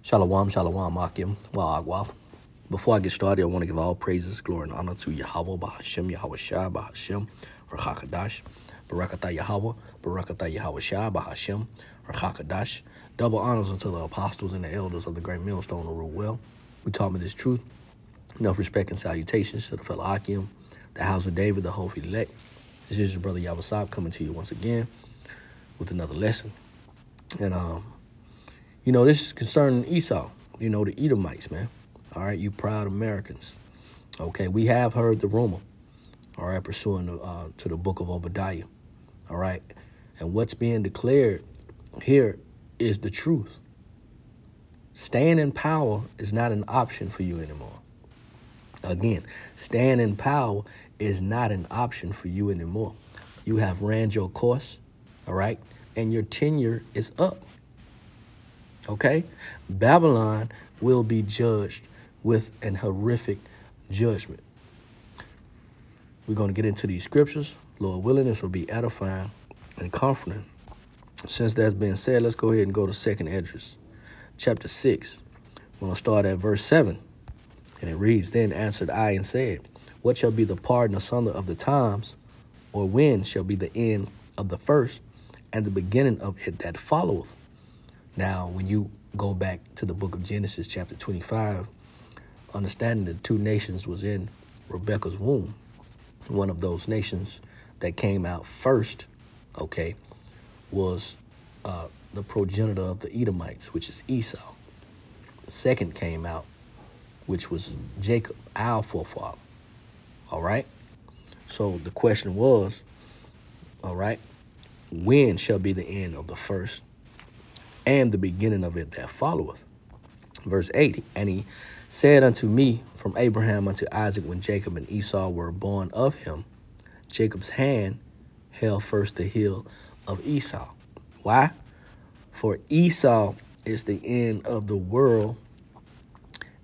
Shalom, shalom, Akim, Wa'agwaf. Before I get started, I want to give all praises, glory, and honor to Yahweh, Bahashem, Yahawashi, Bahashem, Rawchaa Qadash, Barakatah Yahweh, Barakatah Yahawashi, Bahashem, Rawchaa Qadash. Double honors unto the apostles and the elders of the great millstone who rule well. We taught me this truth. Enough respect and salutations to the fellow Akim, the house of David, the hope elect. This is your brother Yabasab coming to you once again with another lesson. And um, you know, this is concerning Esau, you know, the Edomites, man. All right, you proud Americans. Okay, we have heard the rumor, all right, pursuing the, uh, to the book of Obadiah, all right? And what's being declared here is the truth. Staying in power is not an option for you anymore. Again, staying in power is not an option for you anymore. You have ran your course, all right, and your tenure is up. Okay? Babylon will be judged with an horrific judgment. We're going to get into these scriptures. Lord willing, this will be edifying and comforting. Since that's been said, let's go ahead and go to Second Esdras, chapter 6. We're going to start at verse 7. And it reads, Then answered I and said, What shall be the pardon asunder of the times, or when shall be the end of the first, and the beginning of it that followeth? Now, when you go back to the book of Genesis, chapter 25, understanding the two nations was in Rebecca's womb. One of those nations that came out first, okay, was uh, the progenitor of the Edomites, which is Esau. The second came out, which was Jacob, our forefather. All right? So the question was, all right, when shall be the end of the first and the beginning of it that followeth. Verse 8 And he said unto me from Abraham unto Isaac when Jacob and Esau were born of him, Jacob's hand held first the heel of Esau. Why? For Esau is the end of the world,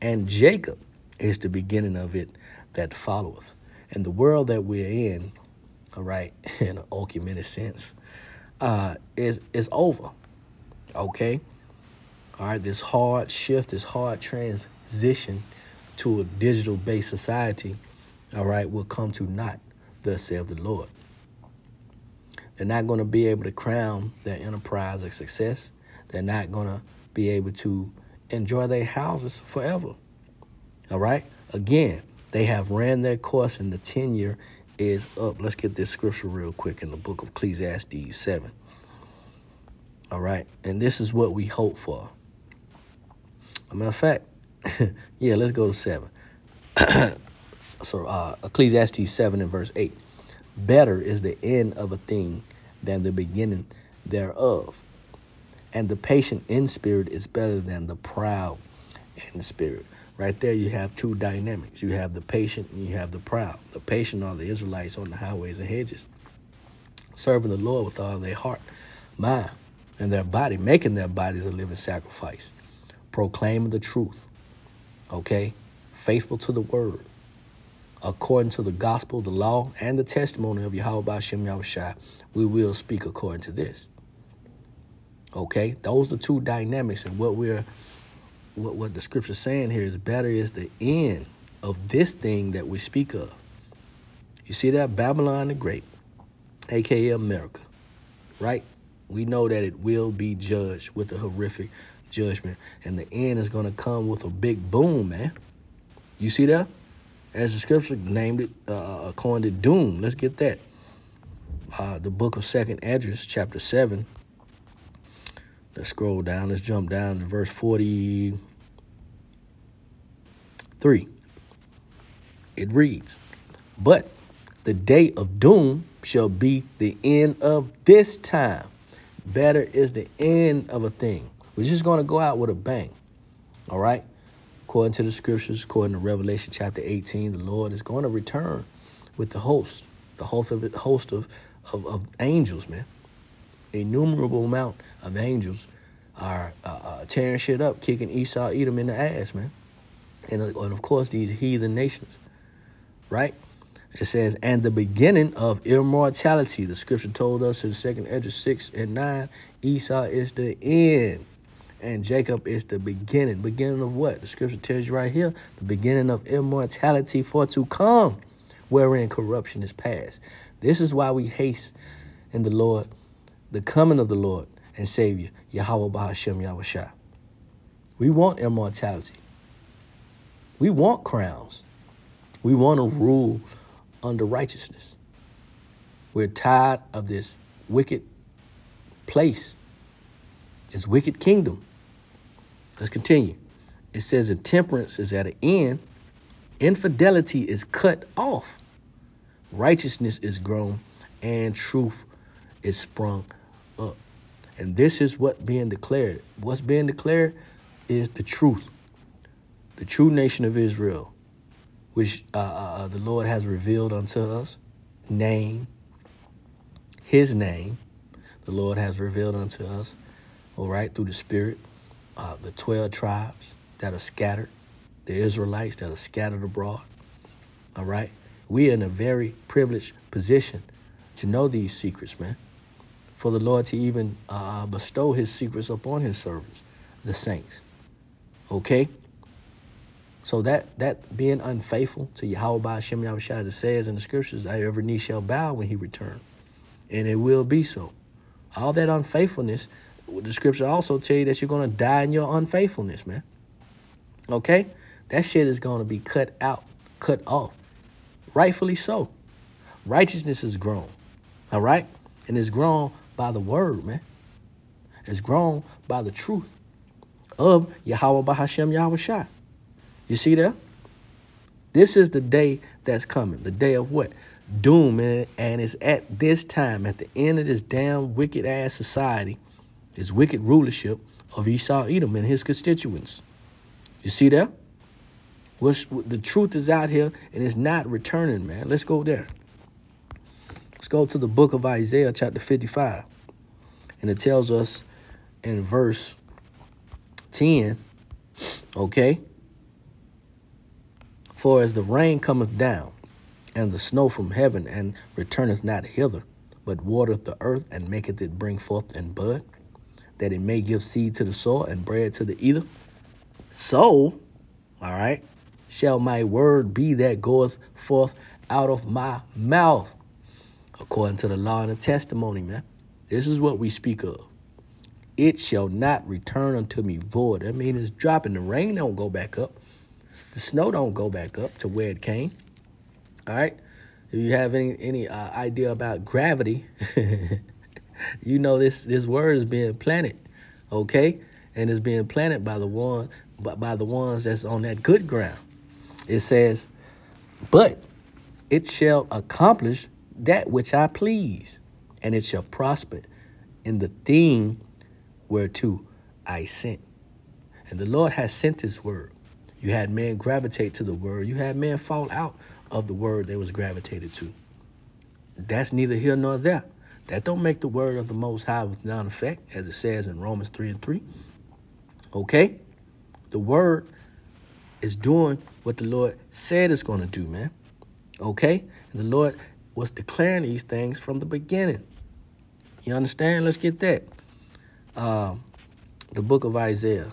and Jacob is the beginning of it that followeth. And the world that we're in, all right, in an ocumented sense, uh, is is over. Okay? All right, this hard shift, this hard transition to a digital based society, all right, will come to naught, thus saith the Lord. They're not going to be able to crown their enterprise a success. They're not going to be able to enjoy their houses forever. All right? Again, they have ran their course and the tenure is up. Let's get this scripture real quick in the book of Ecclesiastes 7. All right. And this is what we hope for. A matter of fact, yeah, let's go to 7. so uh, Ecclesiastes 7 and verse 8. Better is the end of a thing than the beginning thereof. And the patient in spirit is better than the proud in spirit. Right there, you have two dynamics. You have the patient and you have the proud. The patient are the Israelites on the highways and hedges, serving the Lord with all their heart, mind, and their body, making their bodies a living sacrifice, proclaiming the truth, okay? Faithful to the word, according to the gospel, the law, and the testimony of Yahweh Shem Yahushua, we will speak according to this. Okay? Those are the two dynamics, and what we're what, what the scripture's saying here is better is the end of this thing that we speak of. You see that? Babylon the Great, aka America, right? We know that it will be judged with a horrific judgment. And the end is going to come with a big boom, man. You see that? As the scripture named it, uh, according to doom. Let's get that. Uh, the book of Second Esdras, chapter 7. Let's scroll down. Let's jump down to verse 43. It reads, But the day of doom shall be the end of this time Better is the end of a thing. We're just going to go out with a bang. All right? According to the scriptures, according to Revelation chapter 18, the Lord is going to return with the host, the host of host of, of, of angels, man. Innumerable amount of angels are uh, uh, tearing shit up, kicking Esau, Edom in the ass, man. And, uh, and of course, these heathen nations, right? It says, and the beginning of immortality. The scripture told us in 2nd Esdras 6 and 9, Esau is the end. And Jacob is the beginning. Beginning of what? The scripture tells you right here the beginning of immortality for to come, wherein corruption is past. This is why we haste in the Lord, the coming of the Lord and Savior, Yahweh Bahashem Yahushua. We want immortality. We want crowns. We want to rule under righteousness. We're tired of this wicked place, this wicked kingdom. Let's continue. It says intemperance is at an end, infidelity is cut off, righteousness is grown, and truth is sprung up. And this is what being declared. What's being declared is the truth. The true nation of Israel, which uh, uh, uh the Lord has revealed unto us, name, his name, the Lord has revealed unto us, all right, through the Spirit uh, the 12 tribes that are scattered, the Israelites that are scattered abroad. All right? We are in a very privileged position to know these secrets, man. For the Lord to even uh, bestow his secrets upon his servants, the saints. Okay? So that that being unfaithful to Yahweh Hashem Yahushua, as it says in the scriptures, every knee shall bow when he return. And it will be so. All that unfaithfulness the scripture also tell you that you're going to die in your unfaithfulness, man. Okay? That shit is going to be cut out, cut off. Rightfully so. Righteousness is grown. All right? And it's grown by the word, man. It's grown by the truth of Yahweh Bahashem Yahweh You see that? This is the day that's coming. The day of what? Doom. And, and it's at this time, at the end of this damn wicked ass society, his wicked rulership of Esau Edom and his constituents. You see that? What's, the truth is out here and it's not returning, man. Let's go there. Let's go to the book of Isaiah, chapter 55. And it tells us in verse 10, okay? For as the rain cometh down, and the snow from heaven, and returneth not hither, but watereth the earth, and maketh it bring forth and bud, that it may give seed to the soil and bread to the eater. So, all right, shall my word be that goeth forth out of my mouth, according to the law and the testimony, man. This is what we speak of. It shall not return unto me void. I mean, it's dropping. The rain don't go back up. The snow don't go back up to where it came. All right. If you have any any uh, idea about gravity, you know this this word is being planted, okay, and it's being planted by the one by, by the ones that's on that good ground. It says, "But it shall accomplish that which I please, and it shall prosper in the thing whereto I sent." And the Lord has sent His word. You had men gravitate to the word. You had men fall out of the word they was gravitated to. That's neither here nor there. That don't make the word of the Most High without effect, as it says in Romans 3 and 3. Okay? The word is doing what the Lord said it's going to do, man. Okay? And the Lord was declaring these things from the beginning. You understand? Let's get that. Um, the book of Isaiah,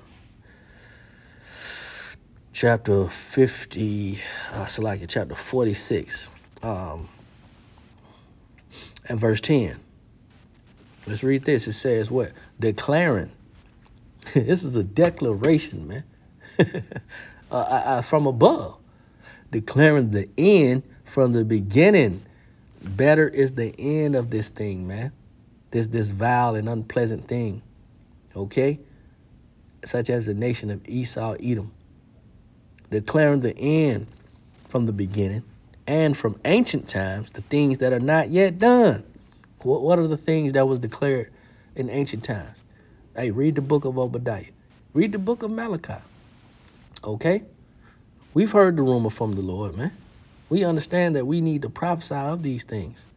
chapter 50, uh, so like chapter 46, um, and verse 10. Let's read this. It says what? Declaring. this is a declaration, man. uh, uh, from above. Declaring the end from the beginning. Better is the end of this thing, man. This this vile and unpleasant thing. Okay? Such as the nation of Esau, Edom. Declaring the end from the beginning and from ancient times the things that are not yet done what, what are the things that was declared in ancient times? Hey, read the book of Obadiah. Read the book of Malachi. Okay? We've heard the rumor from the Lord, man. We understand that we need to prophesy of these things,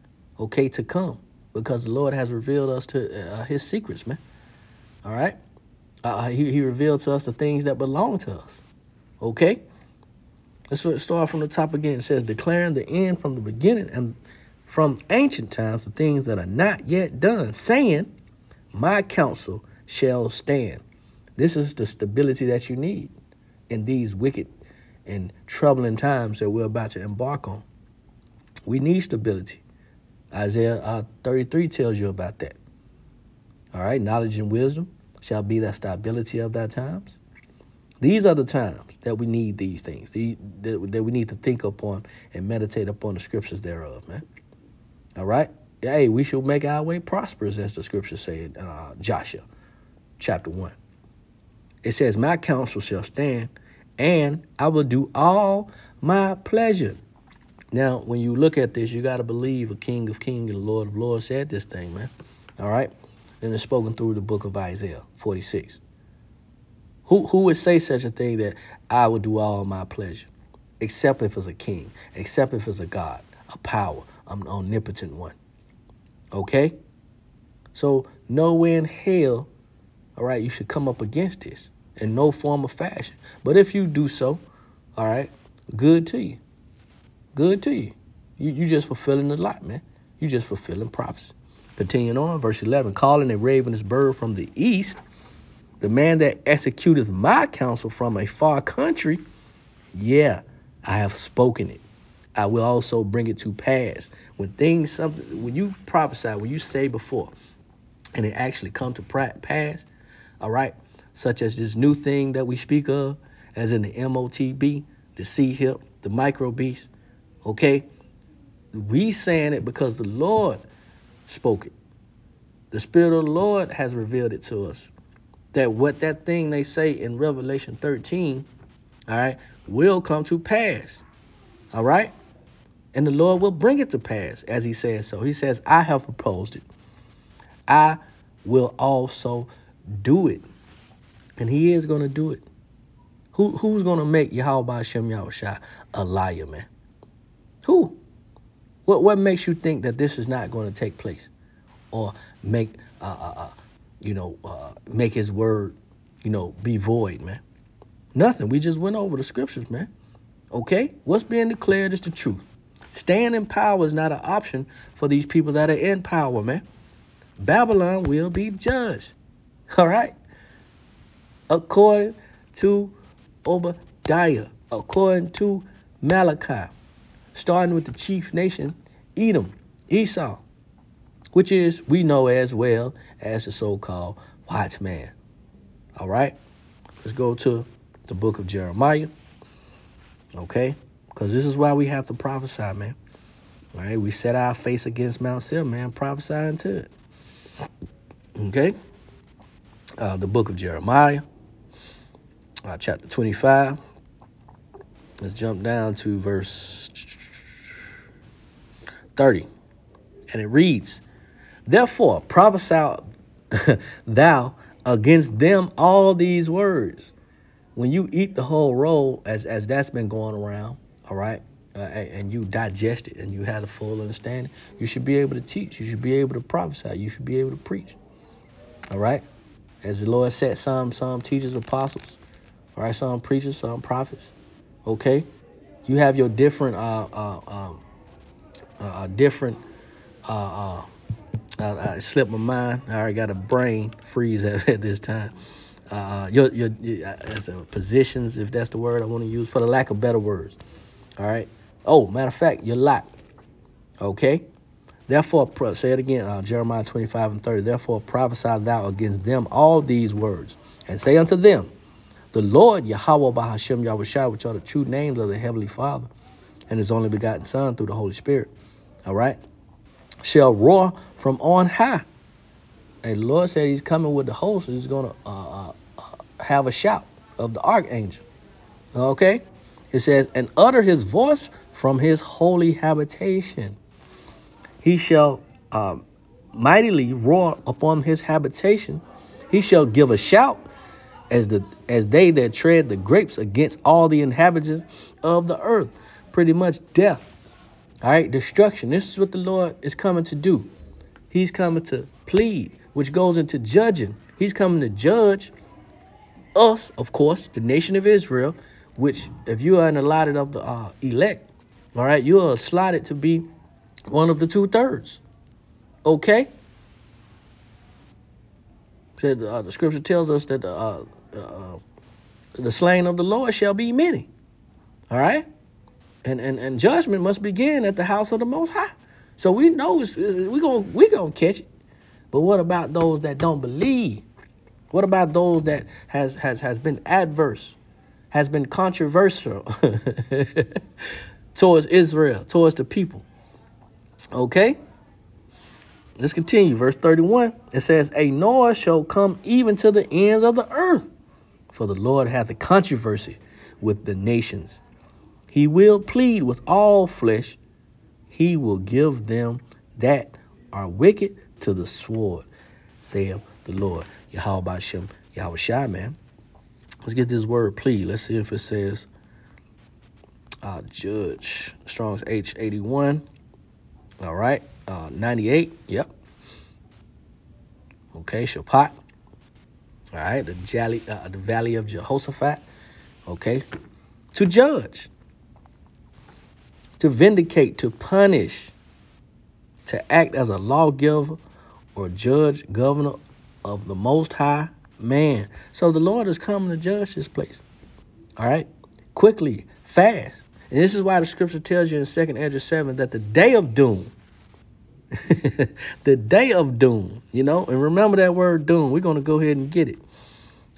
okay, to come, because the Lord has revealed us to uh, his secrets, man. All right? Uh, he, he revealed to us the things that belong to us, okay? Let's start from the top again. It says, declaring the end from the beginning and from ancient times the things that are not yet done, saying, My counsel shall stand, This is the stability that you need in these wicked and troubling times that we're about to embark on. We need stability. Isaiah uh, 33 tells you about that. All right, knowledge and wisdom shall be the stability of thy times. These are the times that we need these things, the, that, we need to think upon and meditate upon the scriptures thereof, man. All right? Hey, we should make our way prosperous, as the scriptures say in uh, Joshua chapter 1. It says, My counsel shall stand, and I will do all my pleasure. Now, when you look at this, you got to believe a King of Kings and a Lord of Lords said this thing, man. All right? And it's spoken through the book of Isaiah 46. Who, who would say such a thing that I would do all my pleasure? Except if it's a king, except if it's a God, a power, an omnipotent one. Okay? So nowhere in hell, all right, you should come up against this in no form of fashion. But if you do so, all right, good to you. Good to you. You you just fulfilling the lot, man. You just fulfilling prophecy. Continuing on, verse 11, calling a ravenous bird from the east, the man that executeth my counsel from a far country, yeah, I have spoken it. I will also bring it to pass. When things, something, when you prophesy, when you say before, and it actually come to pass, all right, such as this new thing that we speak of, as in the MOTB, the C hip, the micro beast, okay? We saying it because the Lord spoke it. The Spirit of the Lord has revealed it to us that what that thing they say in Revelation 13, all right, will come to pass. All right? And the Lord will bring it to pass as he says so. He says, I have proposed it. I will also do it. And he is going to do it. Who, who's going to make Yahweh Hashem Yahushua a liar, man? Who? What, what makes you think that this is not going to take place? Or make uh, uh, uh, you know, uh, make his word, you know, be void, man. Nothing. We just went over the scriptures, man. Okay? What's being declared is the truth. Staying in power is not an option for these people that are in power, man. Babylon will be judged. All right? According to Obadiah, according to Malachi, starting with the chief nation, Edom, Esau, which is we know as well as the so-called white man. All right, let's go to the book of Jeremiah. Okay, because this is why we have to prophesy, man. All right, we set our face against Mount Seir, man, prophesying to it. Okay, uh, the book of Jeremiah, uh, chapter 25. Let's jump down to verse 30. And it reads, Therefore, prophesy thou against them all these words. When you eat the whole roll, as, as that's been going around, all right, uh, and you digest it and you have a full understanding, you should be able to teach. You should be able to prophesy. You should be able to preach. All right? As the Lord said, some some teachers, apostles, all right, some preachers, some prophets. Okay? You have your different uh uh um uh, uh different uh uh I, I slipped my mind. I already got a brain freeze at, at this time. Uh, your, your, your as a positions, if that's the word I want to use, for the lack of better words. All right. Oh, matter of fact, your lot. Okay. Therefore, say it again, uh, Jeremiah 25 and 30. Therefore, prophesy thou against them all these words, and say unto them, The Lord Yahweh Bahashem Yahushua, which are the true names of the Heavenly Father, and His only begotten Son through the Holy Spirit. All right shall roar from on high. And Lord said he's coming with the host. He's going to uh, uh, uh, have a shout of the archangel. Okay? It says, and utter his voice from his holy habitation. He shall um, mightily roar upon his habitation. He shall give a shout as the as they that tread the grapes against all the inhabitants of the earth. Pretty much death all right, destruction. This is what the Lord is coming to do. He's coming to plead, which goes into judging. He's coming to judge us, of course, the nation of Israel, which if you are an allotted of the uh, elect, all right, you are slotted to be one of the two thirds. Okay? Said uh, the scripture tells us that uh, uh, the slain of the Lord shall be many. All right? And, and, and judgment must begin at the house of the Most High. So we know it's, we going we gonna catch it. But what about those that don't believe? What about those that has has has been adverse, has been controversial towards Israel, towards the people? Okay? Let's continue. Verse 31. It says, A noise shall come even to the ends of the earth, for the Lord hath a controversy with the nations. He will plead with all flesh. He will give them that are wicked to the sword, saith the Lord. Yahweh Shem, Yahawashi, man. Let's get this word plead. Let's see if it says uh, judge. Strong's H81. All right. Uh, 98. Yep. Okay. Shapat. All right. The, uh, the Valley of Jehoshaphat. Okay. To judge. To vindicate. To punish. To act as a lawgiver or judge, governor of the Most High man. So the Lord is coming to judge this place. All right. Quickly, fast. And this is why the scripture tells you in 2nd Ezra 7 that the day of doom, the day of doom, you know, and remember that word doom. We're going to go ahead and get it.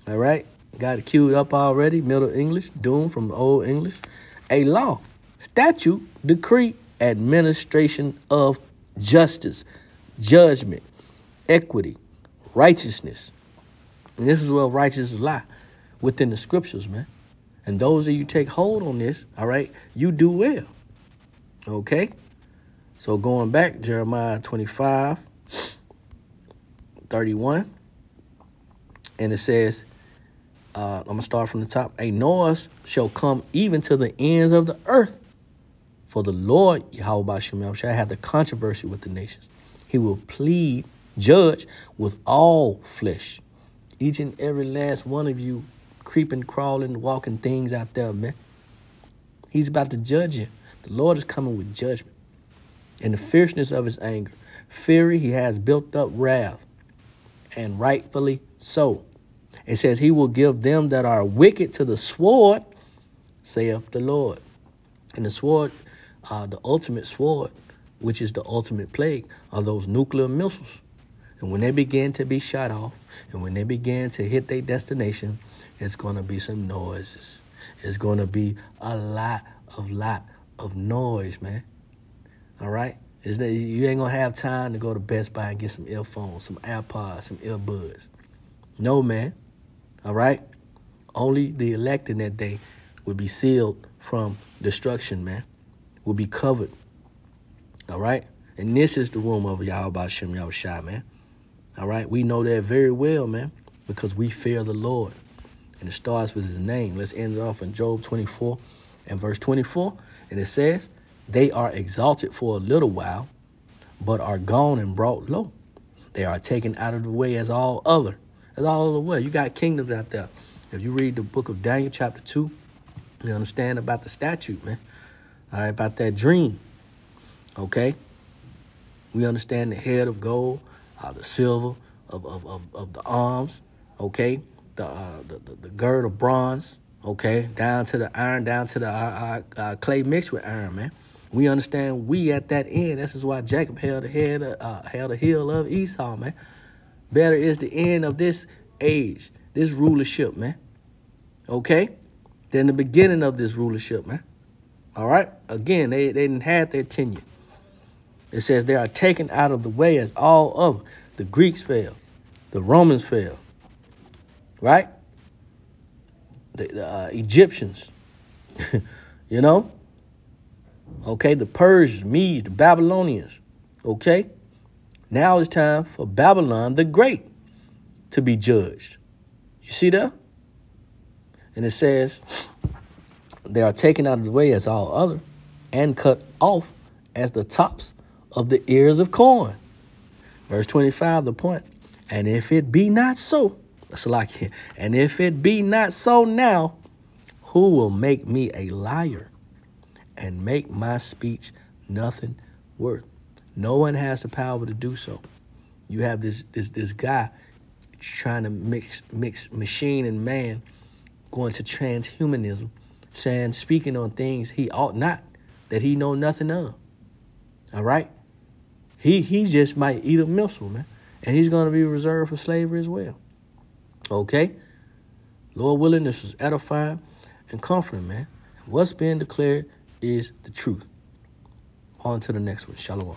All right. Got it queued up already. Middle English, doom from Old English. A law, statute, decree, administration of justice, judgment, equity, righteousness. And this is where righteousness lie within the scriptures, man. And those of you take hold on this, all right, you do well. Okay? So going back, Jeremiah 25, 31. And it says, uh, I'm going to start from the top. A noise shall come even to the ends of the earth. For the Lord, Yahweh Shem shall have the controversy with the nations. He will plead, judge with all flesh. Each and every last one of you creeping, crawling, walking things out there, man. He's about to judge you. The Lord is coming with judgment. In the fierceness of his anger, fury, he has built up wrath, and rightfully so. It says, He will give them that are wicked to the sword, saith the Lord. And the sword, uh, the ultimate sword, which is the ultimate plague, are those nuclear missiles. And when they begin to be shot off, and when they begin to hit their destination, it's going to be some noises. It's going to be a lot of lot of noise, man. All right? It's, you ain't going to have time to go to Best Buy and get some earphones, some AirPods, some earbuds. No, man. All right? Only the elect in that day will be sealed from destruction, man. Will be covered. All right? And this is the room of Yahweh Shem Yahushua, man. All right? We know that very well, man, because we fear the Lord. And it starts with his name. Let's end it off in Job 24 and verse 24. And it says, They are exalted for a little while, but are gone and brought low. They are taken out of the way as all other. As all the way. You got kingdoms out there. If you read the book of Daniel, chapter 2, you understand about the statute, man. All right, about that dream. Okay? We understand the head of gold, uh, the silver of, of, of, of the arms, okay? The, uh, the, the, the of bronze, okay? Down to the iron, down to the uh, uh, uh, clay mixed with iron, man. We understand we at that end. This is why Jacob held the head, uh, held the heel of Esau, man. Better is the end of this age, this rulership, man. Okay? Than the beginning of this rulership, man. All right? Again, they, they didn't have their tenure. It says they are taken out of the way as all of the Greeks fell, the Romans fell, right? The, the uh, Egyptians, you know? Okay, the Persians, Medes, the Babylonians, okay? Now it's time for Babylon the Great to be judged. You see that? And it says, they are taken out of the way as all other and cut off as the tops of the ears of corn. Verse 25, the point. And if it be not so, that's like. And if it be not so now, who will make me a liar and make my speech nothing worth? No one has the power to do so. You have this this this guy trying to mix mix machine and man, going to transhumanism, saying speaking on things he ought not, that he know nothing of. All right, he he just might eat a missile, man, and he's going to be reserved for slavery as well. Okay, Lord willing, this is edifying and comforting, man. And what's being declared is the truth. On to the next one. Shalom.